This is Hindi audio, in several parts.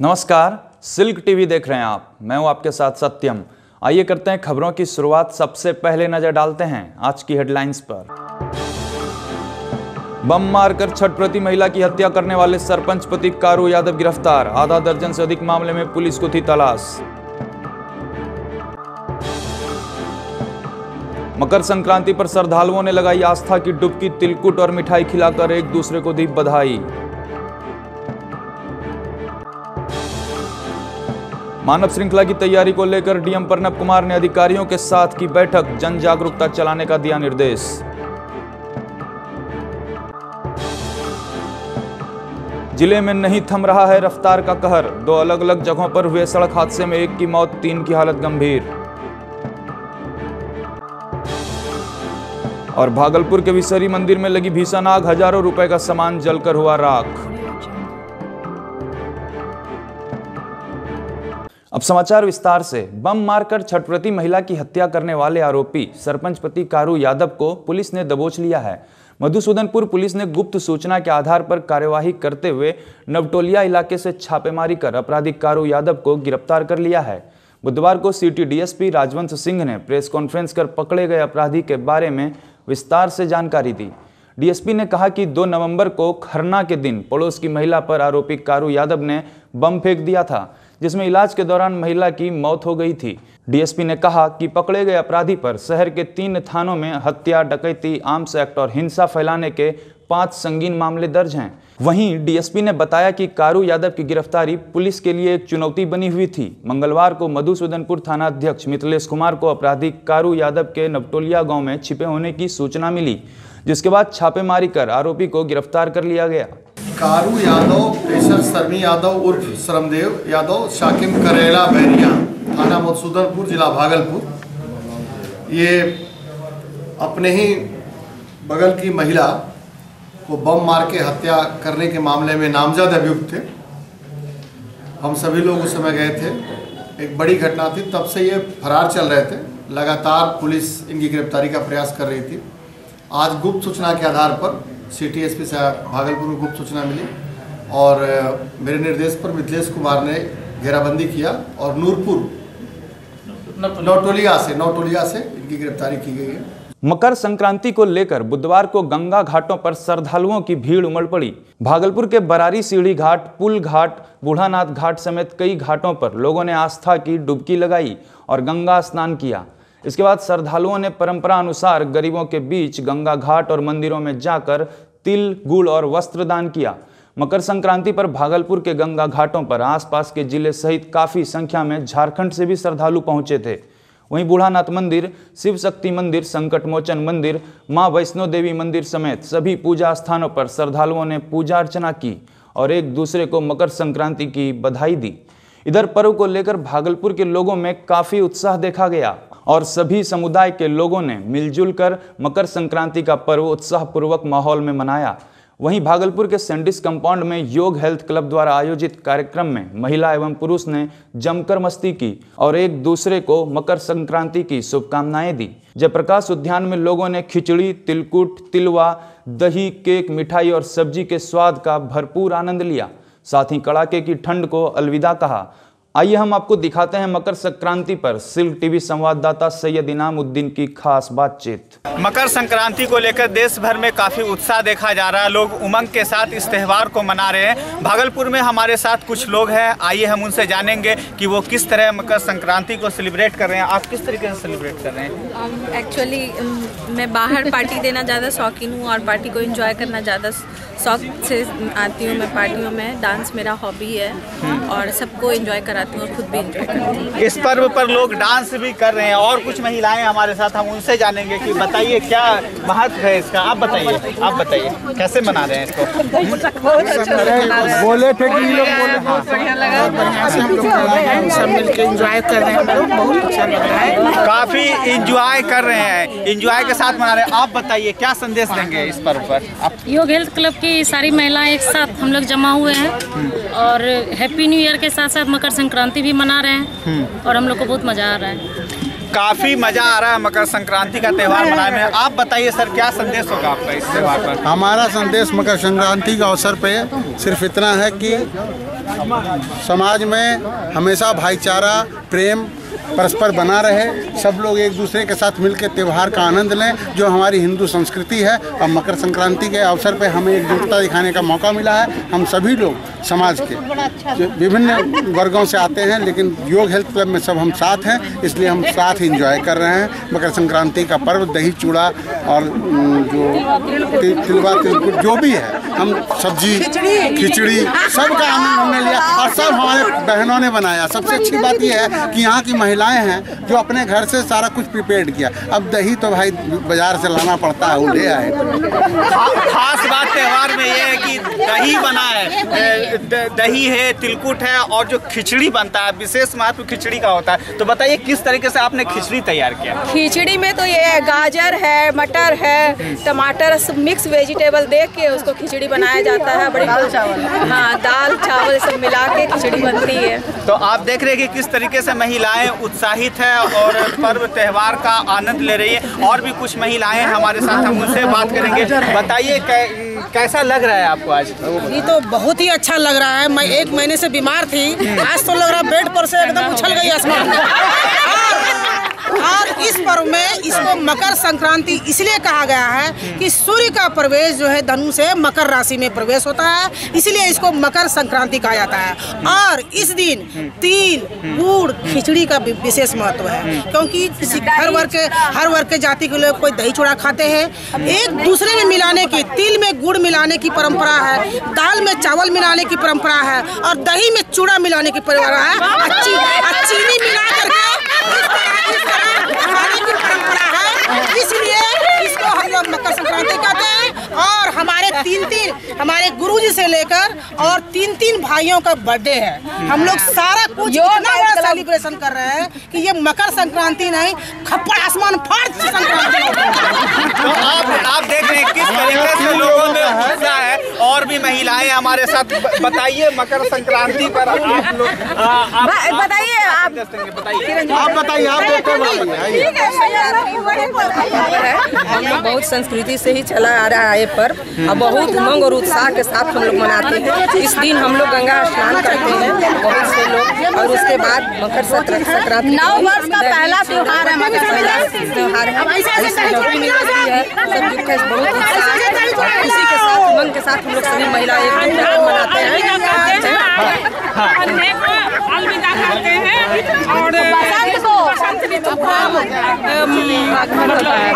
नमस्कार, सिल्क टीवी देख रहे हैं आप। मैं हूँ आपके साथ सत्यम। आइए करते हैं खबरों की शुरुआत। सबसे पहले नज़र डालते हैं आज की हेडलाइंस पर। बम मारकर छठ प्रति महिला की हत्या करने वाले सरपंच पति कारू यादव गिरफ़्तार। आधा दर्जन से अधिक मामले में पुलिस को थी तलाश। मकर संक्रांति पर श्रद्धालुओं ने लगाई आस्था की डुबकी, तिलकुट और मिठाई खिलाकर एक दूसरे को दी बधाई। मानव श्रृंखला की तैयारी को लेकर डीएम प्रणब कुमार ने अधिकारियों के साथ की बैठक जन जागरूकता चलाने का दिया निर्देश। ज़िले में नहीं थम रहा है रफ्तार का कहर, दो अलग अलग जगहों पर हुए सड़क हादसे में एक की मौत, तीन की हालत गंभीर। और भागलपुर के विसरी मंदिर में लगी भीषण आग, हज़ारों रुपए का सामान जलकर हुआ राख। अब समाचार विस्तार से। बम मारकर छठव्रती महिला की हत्या करने वाले आरोपी सरपंच पति कारू यादव को पुलिस ने दबोच लिया है। मधुसूदनपुर पुलिस ने गुप्त सूचना के आधार पर कार्यवाही करते हुए नवटोलिया इलाके से छापेमारी कर अपराधी कारू यादव को गिरफ़्तार कर लिया है। बुधवार को सिटी डीएसपी राजवंश सिंह ने प्रेस कॉन्फ्रेंस कर पकड़े गए अपराधी के बारे में विस्तार से जानकारी दी। डीएसपी ने कहा कि 2 नवंबर को खरना के दिन पड़ोस की महिला पर आरोपी कारू यादव ने बम फेंक दिया था। जिसमें इलाज के दौरान महिला की मौत हो गई थी। डीएसपी ने कहा कि पकड़े गए अपराधी पर शहर के तीन थानों में हत्या, डकैती, आर्म्स एक्ट और हिंसा फैलाने के पाँच संगीन मामले दर्ज हैं। वहीं डीएसपी ने बताया कि कारू यादव की गिरफ्तारी पुलिस के लिए एक चुनौती बनी हुई थी। मंगलवार को मधुसूदनपुर थाना अध्यक्ष मिथिलेश कुमार को अपराधी कारू यादव के नवटोलिया गाँव में छिपे होने की सूचना मिली, जिसके बाद छापेमारी कर आरोपी को गिरफ़्तार कर लिया गया। कारू यादव पेशर शर्मी यादव, उर्फ़ श्रमदेव यादव, शाकिम करेला बैरिया थाना मधुसूदनपुर, जिला भागलपुर। ये अपने ही बगल की महिला को बम मार के हत्या करने के मामले में नामजद अभियुक्त थे। हम सभी लोग उस समय गए थे। एक बड़ी घटना थी, तब से ये फरार चल रहे थे। लगातार पुलिस इनकी गिरफ्तारी का प्रयास कर रही थी। आज गुप्त सूचना के आधार पर सिटी एस पी साहब, भागलपुर में गुप्त सूचना मिली और मेरे निर्देश पर मिथिलेश कुमार ने घेराबंदी किया और नूरपुर, नौटोलिया से नौटोलिया से इनकी गिरफ्तारी की गई है। मकर संक्रांति को लेकर बुधवार को गंगा घाटों पर श्रद्धालुओं की भीड़ उमड़ पड़ी। भागलपुर के बरारी सीढ़ी घाट, पुल घाट, बूढ़ानाथ घाट समेत कई घाटों पर लोगों ने आस्था की डुबकी लगाई और गंगा स्नान किया। इसके बाद श्रद्धालुओं ने परंपरा अनुसार गरीबों के बीच गंगा घाट और मंदिरों में जाकर तिल, गुड़ और वस्त्र दान किया। मकर संक्रांति पर भागलपुर के गंगा घाटों पर आसपास के ज़िले सहित काफ़ी संख्या में झारखंड से भी श्रद्धालु पहुँचे थे। वहीं बूढ़ानाथ मंदिर, शिव शक्ति मंदिर, संकट मोचन मंदिर, माँ वैष्णो देवी मंदिर समेत सभी पूजा स्थानों पर श्रद्धालुओं ने पूजा अर्चना की और एक दूसरे को मकर संक्रांति की बधाई दी। इधर पर्व को लेकर भागलपुर के लोगों में काफ़ी उत्साह देखा गया। और सभी समुदाय के लोगों ने मिलजुल कर मकर संक्रांति का पर्व उत्साहपूर्वक माहौल में मनाया। वहीं भागलपुर के सेंडिस कंपाउंड में योग हेल्थ क्लब द्वारा आयोजित कार्यक्रम में महिला एवं पुरुष ने जमकर मस्ती की और एक दूसरे को मकर संक्रांति की शुभकामनाएँ दी। जयप्रकाश उद्यान में लोगों ने खिचड़ी, तिलकुट, तिलवा, दही, केक, मिठाई और सब्ज़ी के स्वाद का भरपूर आनंद लिया। साथ ही कड़ाके की ठंड को अलविदा कहा। आइए हम आपको दिखाते हैं मकर संक्रांति पर सिल्क टीवी संवाददाता सैयद इनाम उद्दीन की खास बातचीत। मकर संक्रांति को लेकर देश भर में काफ़ी उत्साह देखा जा रहा है। लोग उमंग के साथ इस त्यौहार को मना रहे हैं। भागलपुर में हमारे साथ कुछ लोग हैं। आइए हम उनसे जानेंगे कि वो किस तरह मकर संक्रांति को सेलिब्रेट कर रहे हैं। आप किस तरीके से सेलिब्रेट कर रहे हैं? एक्चुअली मैं बाहर पार्टी देना ज़्यादा शौकीन हूँ और पार्टी को एंजॉय करना ज़्यादा शौक से आती हूँ मैं पार्टियों में। डांस मेरा हॉबी है और सबको एंजॉय कराती हूँ और खुद भी करती इस पर्व पर लोग डांस भी कर रहे हैं और कुछ महिलाएँ हमारे साथ हम उनसे जानेंगे कि बताइए क्या महत्व है इसका। आप बताइए आप बताइए कैसे मना रहे हैं इसको? बोले थे कि लोग हैं। सब मिलके एंजॉय कर रहे हैं हम लोग बहुत अच्छा लग रहा है। काफ़ी इंजॉय कर रहे हैं इंजॉय के साथ मना रहे हैं। आप बताइए क्या संदेश देंगे इस पर्व पर? योग हेल्थ क्लब की सारी महिलाएँ एक साथ हम लोग जमा हुए हैं। और हैप्पी न्यू ईयर के साथ साथ मकर संक्रांति भी मना रहे हैं और हम लोग को बहुत मज़ा आ रहा है। काफ़ी मज़ा आ रहा है मकर संक्रांति का त्यौहार मनाने में। आप बताइए सर क्या संदेश होगा आपका इस त्यौहार पर? हमारा संदेश मकर संक्रांति के अवसर पे सिर्फ़ इतना है कि समाज में हमेशा भाईचारा प्रेम परस्पर बना रहे। सब लोग एक दूसरे के साथ मिलकर त्यौहार का आनंद लें जो हमारी हिंदू संस्कृति है। और मकर संक्रांति के अवसर पर हमें एकजुटता दिखाने का मौका मिला है। हम सभी लोग समाज के। विभिन्न वर्गों से आते हैं लेकिन योग हेल्थ क्लब में सब हम साथ हैं इसलिए हम साथ ही इंजॉय कर रहे हैं। मकर संक्रांति का पर्व दही चूड़ा और जो तिलवा तिलकुट जो भी है हम सब्ज़ी खिचड़ी। सब का आनंद हमने लिया और सब हमारे बहनों ने बनाया। सबसे अच्छी बात यह है कि यहाँ की महिलाएँ हैं जो अपने घर से सारा कुछ प्रिपेयर किया। अब दही तो भाई बाज़ार से लाना पड़ता है वो ले आए। खास बात त्योहार में ये है कि दही बना है। दही है तिलकुट है और जो खिचड़ी बनता है विशेष महत्व खिचड़ी का होता है। तो बताइए किस तरीके से आपने खिचड़ी तैयार किया? खिचड़ी में तो ये है, गाजर है मटर है टमाटर मिक्स वेजिटेबल देख के उसको खिचड़ी बनाया जाता है बड़ी हाँ दाल चावल सब मिला के खिचड़ी बनती है। तो आप देख रहे हैं कि किस तरीके से महिलाएँ उत्साहित है और पर्व त्यौहार का आनंद ले रही है और भी कुछ महिलाएँ हमारे साथ हम उनसे बात करेंगे। बताइए कै- कैसा लग रहा है आपको आज? ये तो बहुत ही अच्छा लग रहा है। मैं एक महीने से बीमार थी। आज तो लग रहा है बेड पर से एकदम उछल गई आसमान में। और, इस पर्व में इसको मकर संक्रांति इसलिए कहा गया है कि सूर्य का प्रवेश जो है धनु से मकर राशि में प्रवेश होता है इसलिए इसको मकर संक्रांति कहा जाता है। और इस दिन तिल गुड़ खिचड़ी का विशेष महत्व है क्योंकि हर वर्ग के हर वर्ग के जाति के लोग कोई दही चूड़ा खाते हैं। एक दूसरे में मिलाने की तिल में गुड़ मिलाने की परंपरा है दाल में चावल मिलाने की परंपरा है और दही में चूड़ा मिलाने की परंपरा है। और ची- और चीनी मिला करके इस तरह- इस तरह खाने की परंपरा है इसलिए इसको हम लोग मकर संक्रांति कहते हैं और हमारे तीन तीन हमारे गुरुजी से लेकर और तीन तीन भाइयों का बर्थडे है। हम लोग सारा कुछ इतना बड़ा सेलिब्रेशन कर रहे हैं कि ये मकर संक्रांति नहीं खप्पड़ आसमान फाड़ संक्रांति। तो आप आप देख रहे हैं किस तरीके से लोगों में उत्साह है और भी महिलाएँ हमारे साथ बताइए मकर संक्रांति पर आप लोग आ, आप- आप- बताइए। आप बताइए आप बताइए। आप हम लोग बहुत संस्कृति से ही चला आ रहा है ये पर्व। बहुत उमंग और उत्साह के साथ हम लोग मनाते हैं। इस दिन हम लोग गंगा स्नान करते हैं बहुत से लोग और उसके बाद मकर संक्रांति संक्रांति नौ वर्ष का पहला त्यौहार है मकर संक्रांति। त्योहार है। है सब बहुत उत्साह है। और खुशी के साथ उमंग के साथ हम लोग सभी महिला एक दिन मनाते हैं। अलविदा करते हैं और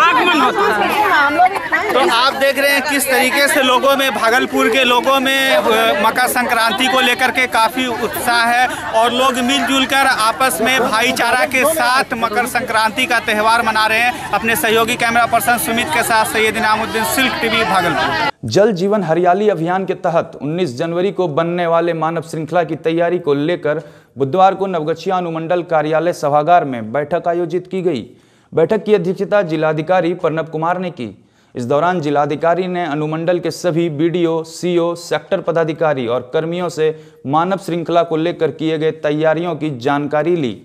आगमन होता है। तो आप देख रहे हैं किस तरीके से लोगों में भागलपुर के लोगों में मकर संक्रांति को लेकर के काफ़ी उत्साह है और लोग मिलजुल कर आपस में भाईचारा के साथ मकर संक्रांति का त्यौहार मना रहे हैं। अपने सहयोगी कैमरा पर्सन सुमित के साथ सैयद इनामुद्दीन सिल्क टीवी भागलपुर। जल जीवन हरियाली अभियान के तहत 19 जनवरी को बनने वाले मानव श्रृंखला की तैयारी को लेकर बुधवार को नवगछिया अनुमंडल कार्यालय सभागार में बैठक आयोजित की गई। बैठक की अध्यक्षता जिलाधिकारी प्रणब कुमार ने की। इस दौरान जिलाधिकारी ने अनुमंडल के सभी बीडीओ, सीओ, सेक्टर पदाधिकारी और कर्मियों से मानव श्रृंखला को लेकर किए गए तैयारियों की जानकारी ली।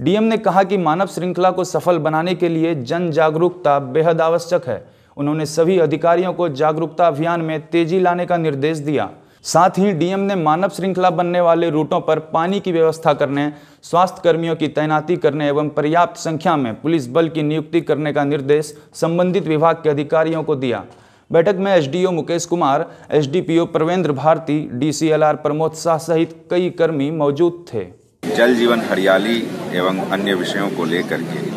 डीएम ने कहा कि मानव श्रृंखला को सफल बनाने के लिए जन जागरूकता बेहद आवश्यक है। उन्होंने सभी अधिकारियों को जागरूकता अभियान में तेज़ी लाने का निर्देश दिया। साथ ही डीएम ने मानव श्रृंखला बनने वाले रूटों पर पानी की व्यवस्था करने स्वास्थ्य कर्मियों की तैनाती करने एवं पर्याप्त संख्या में पुलिस बल की नियुक्ति करने का निर्देश संबंधित विभाग के अधिकारियों को दिया। बैठक में SDO Mukesh Kumar, SDPO Pravendra Bharti, DCLR Pramod Shah सहित कई कर्मी मौजूद थे। जल जीवन हरियाली एवं अन्य विषयों को लेकर के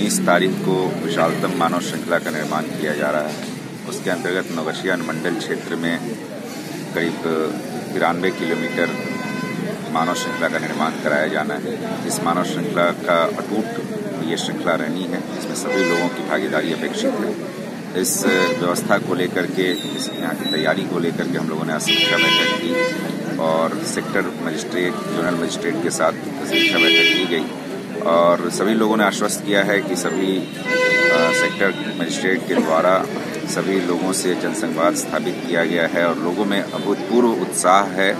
19 तारीख को विशालतम मानव श्रृंखला का निर्माण किया जा रहा है। उसके अंतर्गत नवशिया अनुमंडल क्षेत्र में करीब तिरानवे किलोमीटर मानव श्रृंखला का निर्माण कराया जाना है। इस मानव श्रृंखला का अटूट ये श्रृंखला रहनी है इसमें सभी लोगों की भागीदारी अपेक्षित है। इस व्यवस्था को लेकर के, इस यहाँ की तैयारी को लेकर के हम लोगों ने समीक्षा बैठक की और सेक्टर मजिस्ट्रेट, जोनल मजिस्ट्रेट के साथ समीक्षा बैठक की गई। और सभी लोगों ने आश्वस्त किया है कि सभी अ, सेक्टर मजिस्ट्रेट के द्वारा सभी लोगों से जनसंवाद स्थापित किया गया है और लोगों में अभूतपूर्व उत्साह है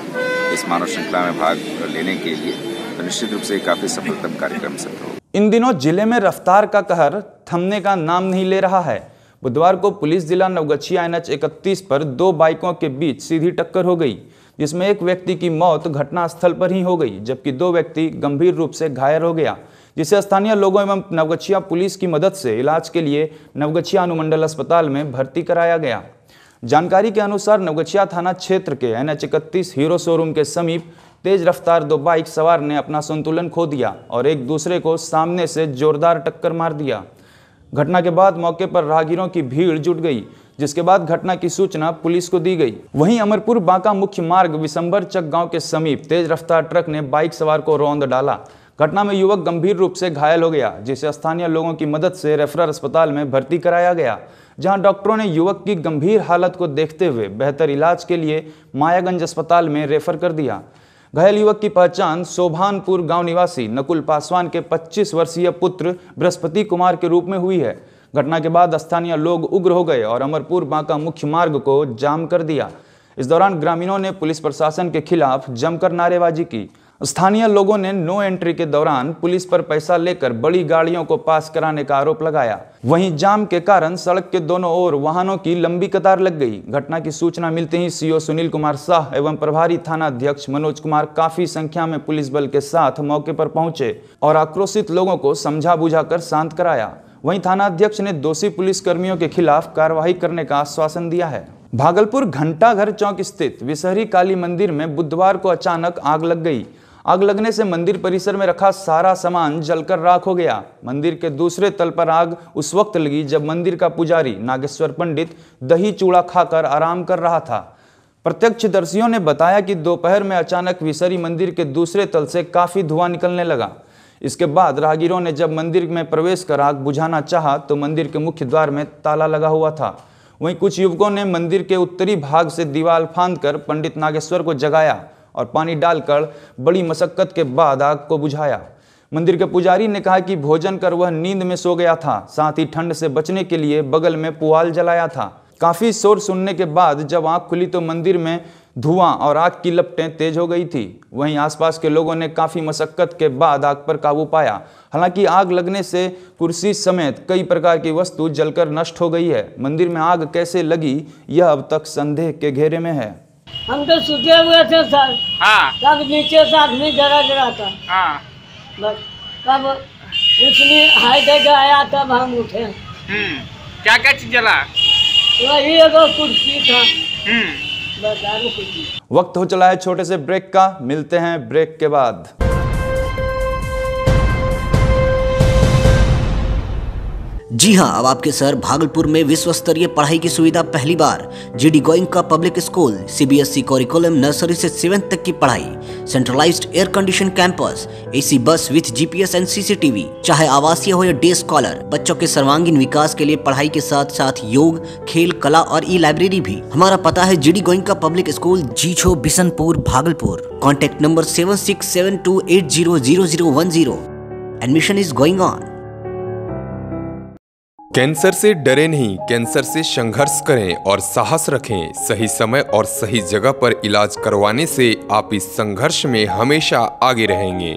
इस मानव श्रृंखला में भाग लेने के लिए। तो निश्चित रूप से काफ़ी सफलतम कार्यक्रम होगा। इन दिनों ज़िले में रफ्तार का कहर थमने का नाम नहीं ले रहा है। बुधवार को पुलिस जिला नवगछिया एनएच इकतीस पर दो बाइकों के बीच सीधी टक्कर हो गई। जिसमें एक व्यक्ति की मौत घटनास्थल पर ही हो गई, जबकि दो व्यक्ति गंभीर रूप से घायल हो गया, जिसे स्थानीय लोगों एवं नवगछिया पुलिस की मदद से इलाज के लिए नवगछिया अनुमंडल अस्पताल में भर्ती कराया गया। जानकारी के अनुसार नवगछिया थाना क्षेत्र के एन एच इकतीस हीरो शोरूम के समीप तेज रफ्तार दो बाइक सवार ने अपना संतुलन खो दिया और एक दूसरे को सामने से जोरदार टक्कर मार दिया। घटना के बाद मौके पर राहगीरों की भीड़ जुट गई जिसके बाद घटना की सूचना पुलिस को दी गई। वहीं अमरपुर बांका मुख्य मार्ग विशंबर चक गाँव के समीप तेज रफ्तार ट्रक ने बाइक सवार को रौंद डाला। घटना में युवक गंभीर रूप से घायल हो गया, जिसे स्थानीय लोगों की मदद से रेफरल अस्पताल में भर्ती कराया गया, जहाँ डॉक्टरों ने युवक की गंभीर हालत को देखते हुए बेहतर इलाज के लिए मायागंज अस्पताल में रेफर कर दिया। घायल युवक की पहचान सोभानपुर गाँव निवासी नकुल पासवान के 25 वर्षीय पुत्र बृहस्पति कुमार के रूप में हुई है। घटना के बाद स्थानीय लोग उग्र हो गए और अमरपुर बांका मुख्य मार्ग को जाम कर दिया। इस दौरान ग्रामीणों ने पुलिस प्रशासन के खिलाफ जमकर नारेबाजी की। स्थानीय लोगों ने नो एंट्री के दौरान पुलिस पर पैसा लेकर बड़ी गाड़ियों को पास कराने का आरोप लगाया। वहीं जाम के कारण सड़क के दोनों ओर वाहनों की लंबी कतार लग गई। घटना की सूचना मिलते ही सीओ सुनील कुमार शाह एवं प्रभारी थाना अध्यक्ष मनोज कुमार काफ़ी संख्या में पुलिस बल के साथ मौके पर पहुँचे और आक्रोशित लोगों को समझा बुझाकर शांत कराया। वहीं थाना अध्यक्ष ने दोषी पुलिस कर्मियों के खिलाफ कार्रवाई करने का आश्वासन दिया है। भागलपुर घंटाघर चौक स्थित विशहरी काली मंदिर में बुधवार को अचानक आग लग गई। आग लगने से मंदिर परिसर में रखा सारा सामान जलकर राख हो गया। मंदिर के दूसरे तल पर आग उस वक्त लगी जब मंदिर का पुजारी नागेश्वर पंडित दही चूड़ा खाकर आराम कर रहा था। प्रत्यक्षदर्शियों ने बताया कि दोपहर में अचानक विसरी मंदिर के दूसरे तल से काफ़ी धुआँ निकलने लगा। इसके बाद राहगीरों ने जब मंदिर में प्रवेश कर आग बुझाना चाहा तो मंदिर के मुख्य द्वार में ताला लगा हुआ था। वहीं कुछ युवकों ने मंदिर के उत्तरी भाग से दीवार फांद कर पंडित नागेश्वर को जगाया और पानी डालकर बड़ी मशक्कत के बाद आग को बुझाया। मंदिर के पुजारी ने कहा कि भोजन कर वह नींद में सो गया था, साथ ही ठंड से बचने के लिए बगल में पुआल जलाया था। काफ़ी शोर सुनने के बाद जब आग खुली तो मंदिर में धुआँ और आग की लपटें तेज हो गई थी। वहीं आसपास के लोगों ने काफ़ी मशक्कत के बाद आग पर काबू पाया। हालाँकि आग लगने से कुर्सी समेत कई प्रकार की वस्तु जलकर नष्ट हो गई है। मंदिर में आग कैसे लगी यह अब तक संदेह के घेरे में है। हम तो सुते हुए थे सर हाँ। तब नीचे से आदमी जरा जरा था। हाँ। बस तब उसने हाई दे आया तब हम उठे। हम्म। क्या क्या चीज़ जला? वही एगो कुर्सी था। वक्त हो चला है छोटे से ब्रेक का मिलते हैं ब्रेक के बाद। जी हाँ अब आपके शहर भागलपुर में विश्व स्तरीय पढ़ाई की सुविधा पहली बार। GD Goenka public school CBSE curriculum nursery से सेवेंथ तक की पढ़ाई। Centralised air condition campus AC bus with GPS and CCTV चाहे आवासीय हो या डे स्कॉलर बच्चों के सर्वांगीण विकास के लिए पढ़ाई के साथ साथ योग, खेल, कला और ई लाइब्रेरी भी। हमारा पता है जीडी गोइंग का पब्लिक स्कूल जी छो Bishanpur Bhagalpur. Contact number seven six seven two eight zero zero zero one zero admission is going on cancer से डरे नहीं, कैंसर से संघर्ष करें और साहस रखें। सही समय और सही जगह पर इलाज करवाने से आप इस संघर्ष में हमेशा आगे रहेंगे।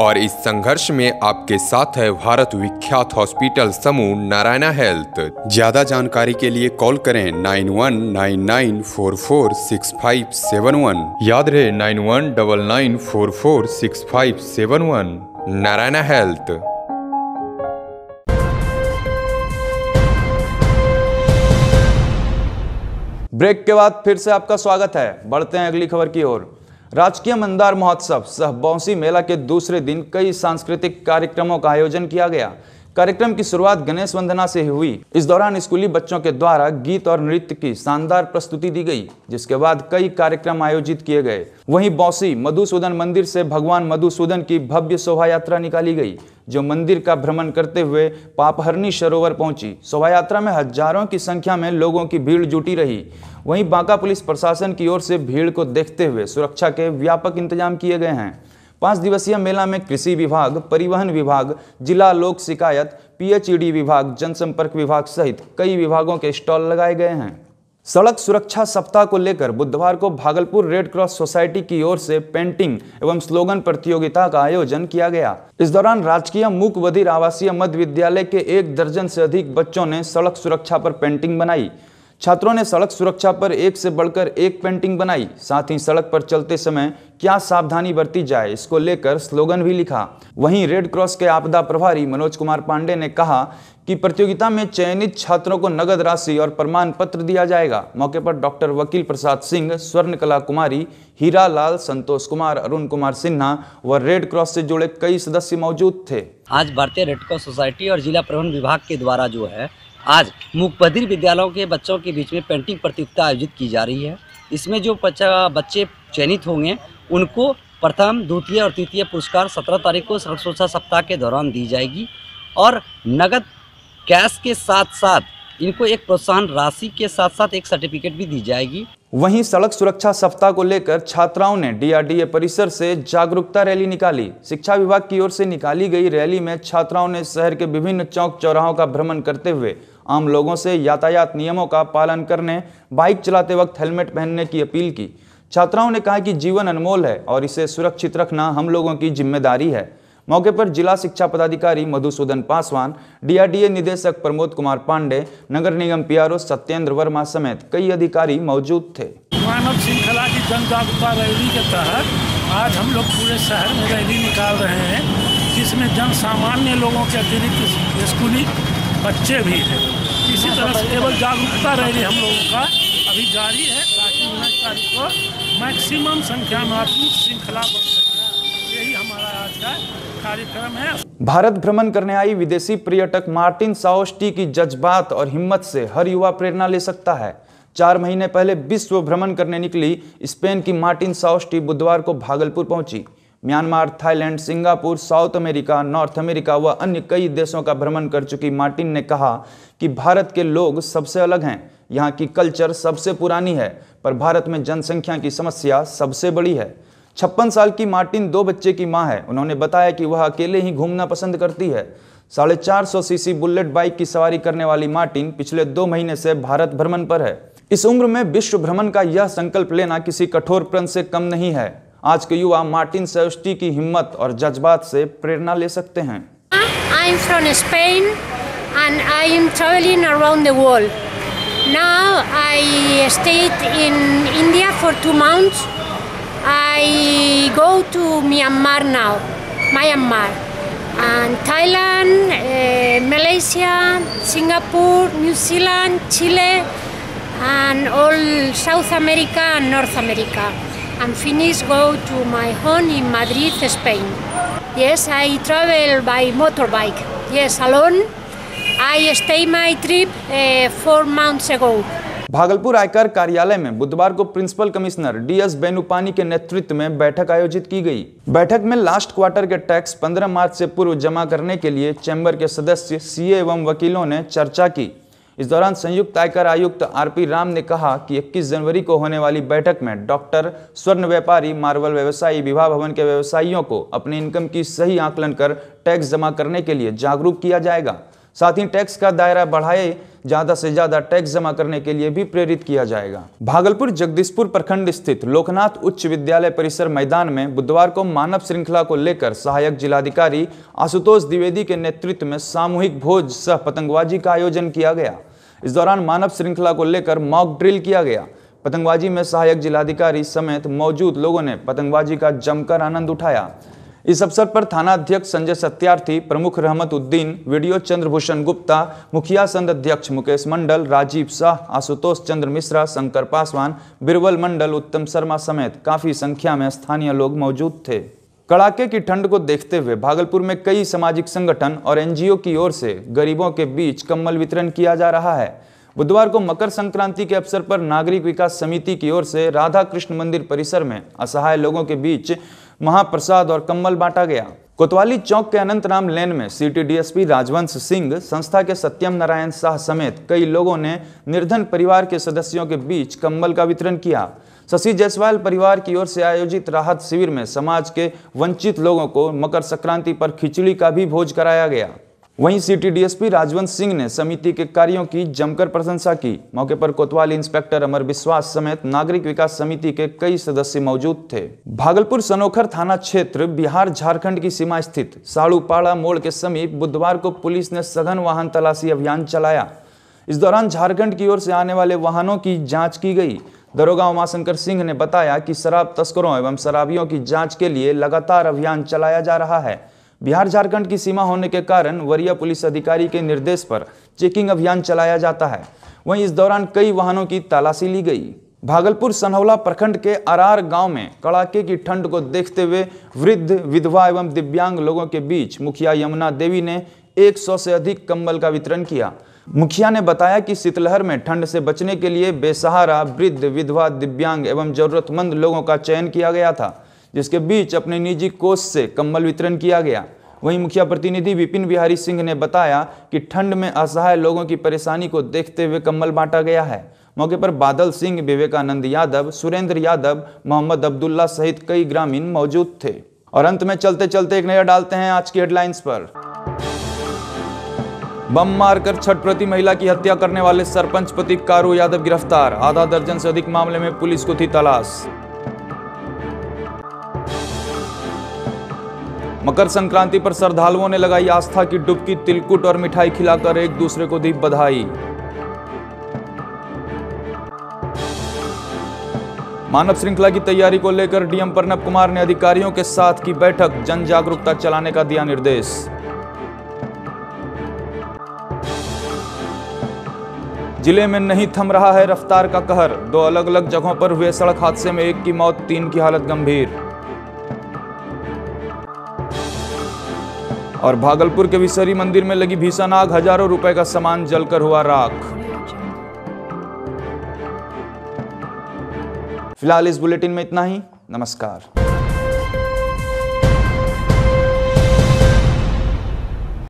और इस संघर्ष में आपके साथ है भारत विख्यात हॉस्पिटल समूह नारायणा हेल्थ। ज़्यादा जानकारी के लिए कॉल करें nine one nine nine four four six five seven one. याद रहे nine one double nine four four six five seven one. Narayana health. Break के बाद फिर से आपका स्वागत है। बढ़ते हैं अगली खबर की ओर। राजकीय मंदार महोत्सव, सह बौसी मेला के दूसरे दिन कई सांस्कृतिक कार्यक्रमों का आयोजन किया गया। कार्यक्रम की शुरुआत गणेश वंदना से हुई। इस दौरान स्कूली बच्चों के द्वारा गीत और नृत्य की शानदार प्रस्तुति दी गई, जिसके बाद कई कार्यक्रम आयोजित किए गए। वहीं बौसी मधुसूदन मंदिर से भगवान मधुसूदन की भव्य शोभा यात्रा निकाली गई, जो मंदिर का भ्रमण करते हुए पापहरनी सरोवर पहुँची। शोभा यात्रा में हज़ारों की संख्या में लोगों की भीड़ जुटी रही। वहीं बांका पुलिस प्रशासन की ओर से भीड़ को देखते हुए सुरक्षा के व्यापक इंतज़ाम किए गए हैं। पाँच दिवसीय मेला में कृषि विभाग, परिवहन विभाग, जिला लोक शिकायत, पीएचईडी विभाग, जनसंपर्क विभाग सहित कई विभागों के स्टॉल लगाए गए हैं। सड़क सुरक्षा सप्ताह को लेकर बुधवार को भागलपुर रेड क्रॉस सोसाइटी की ओर से पेंटिंग एवं स्लोगन प्रतियोगिता का आयोजन किया गया। इस दौरान राजकीय मूक बधिर आवासीय मध्य विद्यालय के एक दर्जन से अधिक बच्चों ने सड़क सुरक्षा पर पेंटिंग बनाई। छात्रों ने सड़क सुरक्षा पर एक से बढ़कर एक पेंटिंग बनाई। साथ ही सड़क पर चलते समय क्या सावधानी बरती जाए, इसको लेकर स्लोगन भी लिखा। वहीं रेड क्रॉस के आपदा प्रभारी मनोज कुमार पांडे ने कहा कि प्रतियोगिता में चयनित छात्रों को नगद राशि और प्रमाण पत्र दिया जाएगा। मौके पर डॉक्टर वकील प्रसाद सिंह, स्वर्ण कला कुमारी हीरा लाल संतोष कुमार, अरुण कुमार सिन्हा व रेड क्रॉस से जुड़े कई सदस्य मौजूद थे। आज भारतीय रेड क्रॉस सोसाइटी और जिला प्रबंधन विभाग के द्वारा जो है आज मूक बधिर विद्यालयों के बच्चों के बीच में पेंटिंग प्रतियोगिता आयोजित की जा रही है। इसमें जो बच्चा, बच्चे चयनित होंगे, उनको प्रथम, द्वितीय और तृतीय पुरस्कार सत्रह तारीख को सड़क सुरक्षा सप्ताह के दौरान दी जाएगी और नगद कैश के साथ साथ इनको एक प्रोत्साहन राशि के साथ साथ एक सर्टिफिकेट भी दी जाएगी। वहीं सड़क सुरक्षा सप्ताह को लेकर छात्राओं ने डीआरडीए परिसर से जागरूकता रैली निकाली। शिक्षा विभाग की ओर से निकाली गई रैली में छात्राओं ने शहर के विभिन्न चौक चौराहों का भ्रमण करते हुए आम लोगों से यातायात नियमों का पालन करने, बाइक चलाते वक्त हेलमेट पहनने की अपील की। छात्राओं ने कहा कि जीवन अनमोल है और इसे सुरक्षित रखना हम लोगों की ज़िम्मेदारी है। मौके पर जिला शिक्षा पदाधिकारी मधुसूदन पासवान, डीआरडीए निदेशक प्रमोद कुमार पांडे, नगर निगम पीआरओ सत्येंद्र वर्मा समेत कई अधिकारी मौजूद थे। मानव श्रृंखला की जन जागरूकता रैली के तहत आज हम लोग पूरे शहर में रैली निकाल रहे हैं, जिसमें जन सामान्य लोगों के अतिरिक्त स्कूली बच्चे भी हैं। इसी तरह से केवल जागरूकता रैली हम लोगों का। अभी जारी है ताकि उन्नीस तारीख को मैक्सिमम संख्या में आदमी श्रृंखला बन सके। यही हमारा आज का कार्यक्रम है। भारत भ्रमण करने आई विदेशी पर्यटक मार्टिन साओस्टी की जज्बात और हिम्मत से हर युवा प्रेरणा ले सकता है। चार महीने पहले विश्व भ्रमण करने निकली स्पेन की मार्टिन साओस्टी बुधवार को भागलपुर पहुँची। Myanmar, Thailand, Singapore, South America, North America व अन्य कई देशों का भ्रमण कर चुकी मार्टिन ने कहा कि भारत के लोग सबसे अलग हैं। यहाँ की कल्चर सबसे पुरानी है, पर भारत में जनसंख्या की समस्या सबसे बड़ी है। छप्पन साल की मार्टिन दो बच्चे की माँ है। उन्होंने बताया कि वह अकेले ही घूमना पसंद करती है। साढ़े चार सौ सीसी बुलेट बाइक की सवारी करने वाली मार्टिन पिछले दो महीने से भारत भ्रमण पर है। इस उम्र में विश्व भ्रमण का यह संकल्प लेना किसी कठोर प्रण से कम नहीं है। आज के युवा मार्टिन सेवस्टी की हिम्मत और जज्बात से प्रेरणा ले सकते हैं। I am from Spain and I am travelling around the world now I state in India for two months I go to Myanmar now Myanmar and Thailand Malaysia Singapore New Zealand Chile and all South America and North America And finish go to my home in Madrid, Spain. Yes, I travel by motorbike. Yes, alone. I stay my trip uh, four months ago. Bhagalpur आयकर कार्यालय में बुधवार को प्रिंसिपल कमिश्नर डीएस बेनुपानी के नेतृत्व में बैठक आयोजित की गई बैठक में लास्ट क्वार्टर के टैक्स 15 मार्च से पूर्व जमा करने के लिए चैम्बर के सदस्य सीए एवं वकीलों ने चर्चा की इस दौरान संयुक्त आयकर आयुक्त आरपी राम ने कहा कि 21 जनवरी को होने वाली बैठक में डॉक्टर स्वर्ण व्यापारी मार्बल व्यवसायी, विवाह भवन के व्यवसायियों को अपने इनकम की सही आकलन कर टैक्स जमा करने के लिए जागरूक किया जाएगा। साथ ही टैक्स का दायरा बढ़ाए ज़्यादा से ज़्यादा टैक्स जमा करने के लिए भी प्रेरित किया जाएगा। भागलपुर जगदीशपुर प्रखंड स्थित लोकनाथ उच्च विद्यालय परिसर मैदान में बुधवार को मानव श्रृंखला को लेकर सहायक जिलाधिकारी आशुतोष द्विवेदी के नेतृत्व में सामूहिक भोज सह पतंगबाजी का आयोजन किया गया। इस दौरान मानव श्रृंखला को लेकर मॉक ड्रिल किया गया। पतंगबाजी में सहायक जिलाधिकारी समेत मौजूद लोगों ने पतंगबाजी का जमकर आनंद उठाया। इस अवसर पर थाना अध्यक्ष संजय सत्यार्थी, प्रमुख रहमत उद्दीन, वीडियो चंद्रभूषण गुप्ता, मुखिया संघ अध्यक्ष मुकेश मंडल, राजीव शाह, आशुतोष चंद्र मिश्रा, शंकर पासवान बिरबल मंडल, उत्तम शर्मा समेत काफ़ी संख्या में स्थानीय लोग मौजूद थे। कड़ाके की ठंड को देखते हुए भागलपुर में कई सामाजिक संगठन और एनजीओ की ओर से गरीबों के बीच कम्बल वितरण किया जा रहा है। बुधवार को मकर संक्रांति के अवसर पर नागरिक विकास समिति की ओर से राधा कृष्ण मंदिर परिसर में असहाय लोगों के बीच महाप्रसाद और कम्बल बांटा गया। कोतवाली चौक के अनंत राम लेन में सिटी डीएसपी राजवंश सिंह, संस्था के सत्यम नारायण शाह समेत कई लोगों ने निर्धन परिवार के सदस्यों के बीच कम्बल का वितरण किया। शशि जायसवाल परिवार की ओर से आयोजित राहत शिविर में समाज के वंचित लोगों को मकर संक्रांति पर खिचड़ी का भी भोज कराया गया। वहीं सिटी डीएसपी राजवंत सिंह ने समिति के कार्यों की जमकर प्रशंसा की। मौके पर कोतवाल इंस्पेक्टर अमर विश्वास समेत नागरिक विकास समिति के कई सदस्य मौजूद थे। भागलपुर सनोखर थाना क्षेत्र, बिहार झारखंड की सीमा स्थित साड़ूपाड़ा मोड़ के समीप बुधवार को पुलिस ने सघन वाहन तलाशी अभियान चलाया। इस दौरान झारखंड की ओर से आने वाले वाहनों की जाँच की गई। दरोगा उमाशंकर सिंह ने बताया कि शराब तस्करों एवं शराबियों की जाँच के लिए लगातार अभियान चलाया जा रहा है। बिहार झारखंड की सीमा होने के कारण वरीय पुलिस अधिकारी के निर्देश पर चेकिंग अभियान चलाया जाता है। वहीं इस दौरान कई वाहनों की तलाशी ली गई। भागलपुर सनहौला प्रखंड के अरार गाँव में कड़ाके की ठंड को देखते हुए वृद्ध, विधवा एवं दिव्यांग लोगों के बीच मुखिया यमुना देवी ने 100 से अधिक कंबल का वितरण किया। मुखिया ने बताया कि शीतलहर में ठंड से बचने के लिए बेसहारा, वृद्ध, विधवा, दिव्यांग एवं जरूरतमंद लोगों का चयन किया गया था। जिसके बीच अपने निजी कोष से कंबल वितरण किया गया। वहीं मुखिया प्रतिनिधि विपिन बिहारी सिंह ने बताया कि ठंड में असहाय लोगों की परेशानी को देखते हुए कंबल बांटा गया है। मौके पर बादल सिंह, विवेकानंद यादव, सुरेंद्र यादव, मोहम्मद अब्दुल्ला सहित कई ग्रामीण मौजूद थे। और अंत में चलते चलते एक नज़र डालते हैं आज की हेडलाइंस पर। बम मारकर छठ प्रति महिला की हत्या करने वाले सरपंच पति कारू यादव गिरफ़्तार। आधा दर्जन से अधिक मामले में पुलिस को थी तलाश। मकर संक्रांति पर श्रद्धालुओं ने लगाई आस्था की डुबकी, तिलकुट और मिठाई खिलाकर एक दूसरे को दी बधाई। मानव श्रृंखला की तैयारी को लेकर डीएम प्रणब कुमार ने अधिकारियों के साथ की बैठक, जन जागरूकता चलाने का दिया निर्देश। ज़िले में नहीं थम रहा है रफ्तार का कहर, दो अलग अलग जगहों पर हुए सड़क हादसे में एक की मौत, तीन की हालत गंभीर। और भागलपुर के विसरी मंदिर में लगी भीषण आग हज़ारों रुपए का सामान जलकर हुआ राख। फ़िलहाल इस बुलेटिन में इतना ही। नमस्कार।